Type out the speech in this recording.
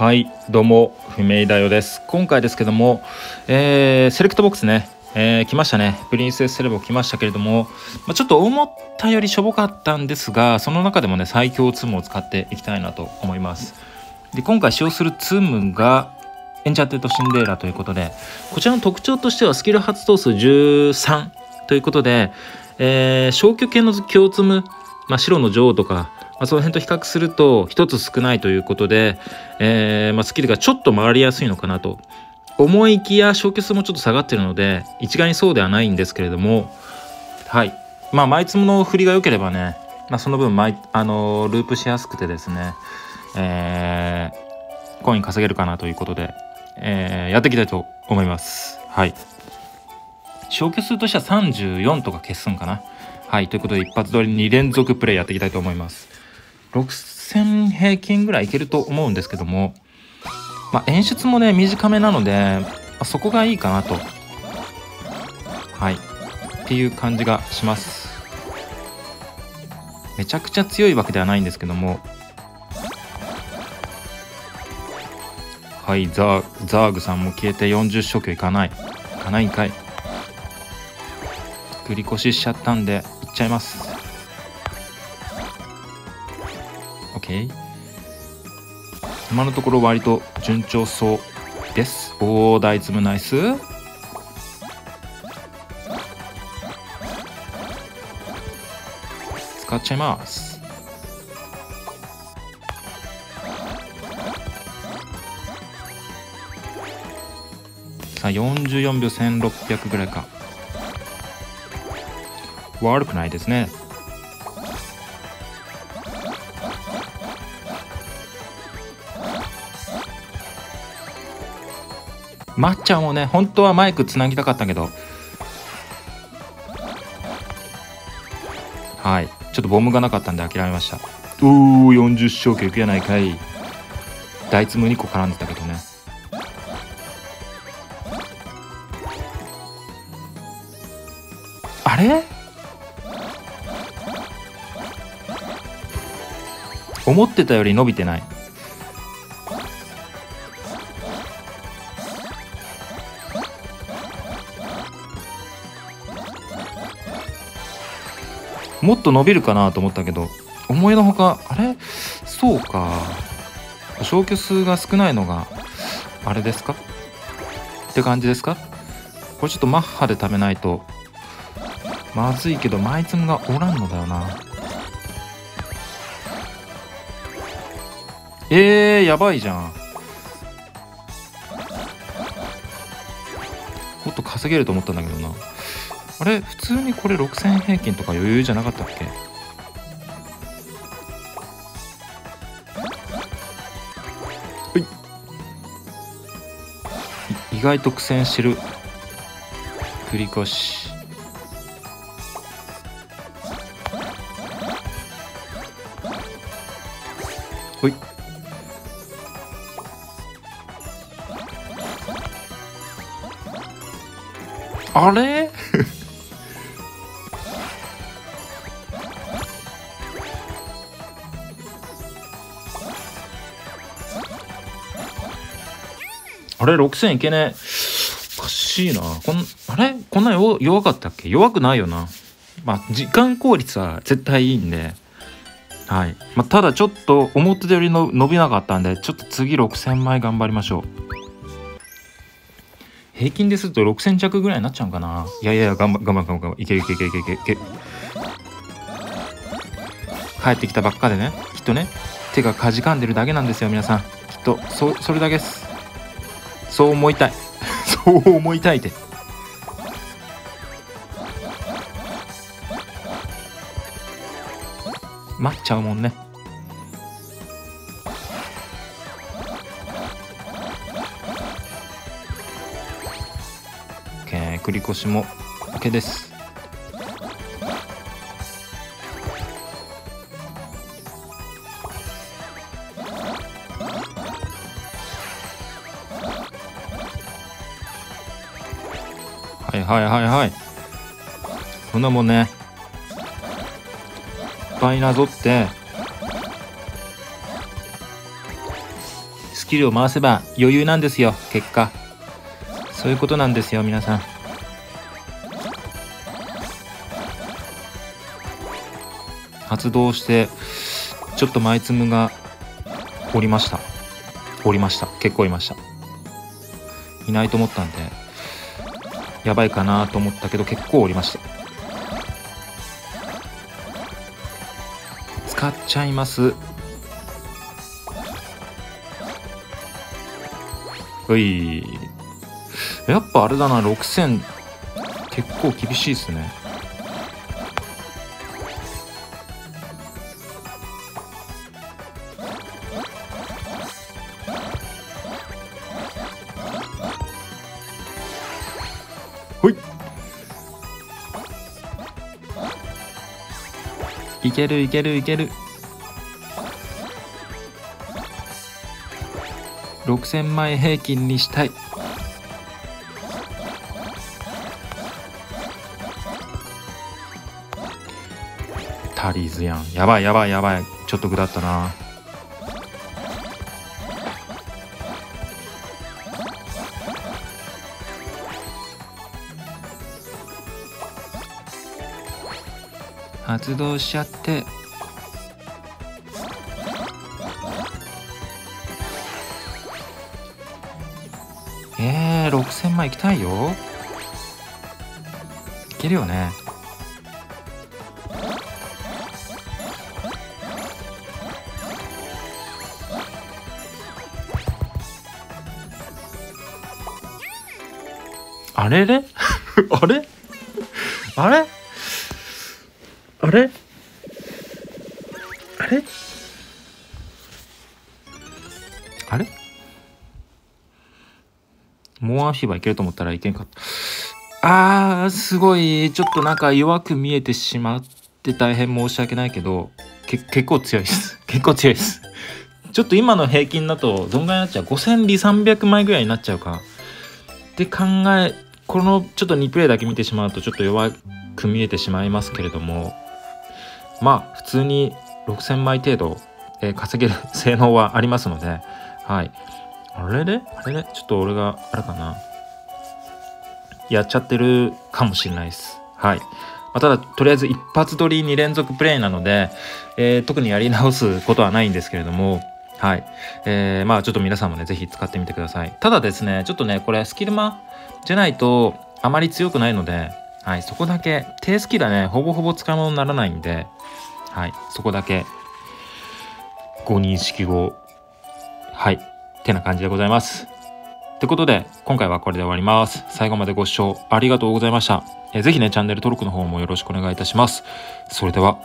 はいどうも不明だよです。今回ですけども、えー、セレクトボックスね、えー、来ましたね。プリンセスセレボ来ましたけれども、まあ、ちょっと思ったよりしょぼかったんですがその中でもね最強ツムを使っていきたいなと思います。で今回使用するツムがエンチャンテッドシンデレラということでこちらの特徴としてはスキル発動数13ということで、えー、消去系の強ツム、まあ、白の女王とかまあ、その辺と比較すると1つ少ないということで、えー、まあ、スキルがちょっと回りやすいのかなと。思いきや消去数もちょっと下がってるので一概にそうではないんですけれども。はい。まあ毎つもの振りが良ければね、まあ、その分毎あのループしやすくてですね、えー、コイン稼げるかなということで、えー、やっていきたいと思います。はい。消去数としては34とか消すんかな。はい。ということで一発撮り2連続プレイやっていきたいと思います。6000平均ぐらいいけると思うんですけども、まあ、演出もね短めなので、まあ、そこがいいかなと。はい。っていう感じがします。めちゃくちゃ強いわけではないんですけども。はいザーザーグさんも消えて40初級いかない。いかないんかい。繰り越ししちゃったんでいっちゃいます。OK 今のところ割と順調そうです。おお大粒。ナイス。使っちゃいます。さあ44秒1600ぐらいか。悪くないですね。まっちゃんもね本当はマイクつなぎたかったけど。はい。ちょっとボムがなかったんで諦めました。おお40勝級いくやないかい。大ツム2個絡んでたけどね。あれ？思ってたより伸びてないもっと伸びるかなと思ったけど思いのほかあれ？そうか。消去数が少ないのがあれですか？って感じですか？これちょっとマッハで食べないとまずいけどマイツムがおらんのだよな。えー、やばいじゃん。もっと稼げると思ったんだけどな。あれ普通にこれ6000平均とか余裕じゃなかったっけ？はい。意外と苦戦してる。繰り越し。ほい。あれ？あれ6000いけね。えおかしいな。こんあれ？こんな弱かったっけ？弱くないよな。まあ時間効率は絶対いいんで。はい、まあ、ただちょっと思ってたよりの伸びなかったんでちょっと次6000枚頑張りましょう。平均ですると6000着ぐらいになっちゃうかな。いやいや頑張頑張頑張いけるいけるいけるいけるいける。帰ってきたばっかでね。きっとね。手がかじかんでるだけなんですよ皆さん。きっとそそれだけです。そう思いたい。そう思いたいで待っちゃうもんね。繰り越しも OK です。はいはいはいはい。こんなもんね。いっぱいなぞって。スキルを回せば余裕なんですよ結果。そういうことなんですよ皆さん。発動してちょっと前つむが降りました。降りました。結構いました。いないと思ったんで。やばいかなと思ったけど結構おりました使っちゃいます。ほい。やっぱあれだな6000結構厳しいっすね。いけるいけるいける。6000枚平均にしたい。タリーズやん。やばいやばいやばい。ちょっと下ったな。発動しちゃって。えー、6000万いきたいよ。いけるよね。あれれ？あれ？あれ？あれ？あれ？あれ？もうワンフィーバーいけると思ったらいけんかった。あー、すごい、ちょっとなんか弱く見えてしまって大変申し訳ないけど、け結構強いです。結構強いです。ちょっと今の平均だとどんぐらいになっちゃう ?5000 里300枚ぐらいになっちゃうか。って考え、このちょっと2プレイだけ見てしまうとちょっと弱く見えてしまいますけれども、まあ普通に6000枚程度、えー稼げる性能はありますので、はい。あれれ？あれれ？ちょっと俺があれかなやっちゃってるかもしれないです。はい。まあ、ただ、とりあえず一発撮り2連続プレイなので、えー特にやり直すことはないんですけれども、はい。えーまあちょっと皆さんもね、ぜひ使ってみてください。ただですね、ちょっとね、これスキルマじゃないとあまり強くないので、はい、そこだけ、低スキルはね、ほぼほぼ使い物にならないんで、はい、そこだけ、ご認識を、はい、ってな感じでございます。ってことで、今回はこれで終わります。最後までご視聴ありがとうございました。えーぜひね、チャンネル登録の方もよろしくお願いいたします。それでは、